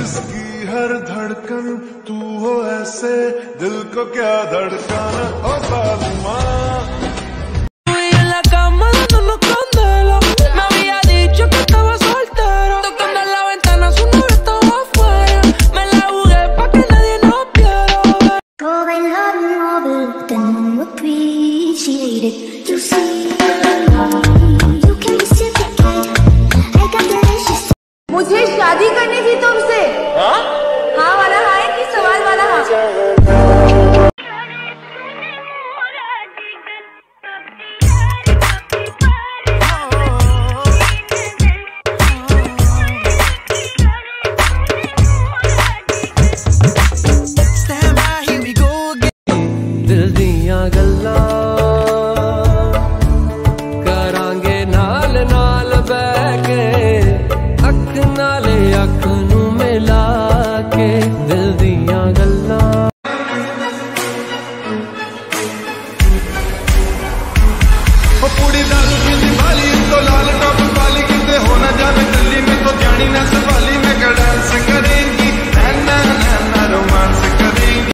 जिसकी हर धड़कन तू हो ऐसे दिल को क्या me, appreciate. You see. ਗੱਲਾਂ ਕਰਾਂਗੇ ਨਾਲ ਨਾਲ ਬਹਿ ਕੇ, ਅੱਖ ਨਾਲ ਅੱਖ ਨੂੰ ਮਿਲਾ ਕੇ ਦਿਲ ਦੀਆਂ ਗੱਲਾਂ। ਉਹ ਕੁੜੀ ਦਾ ਸੁਣ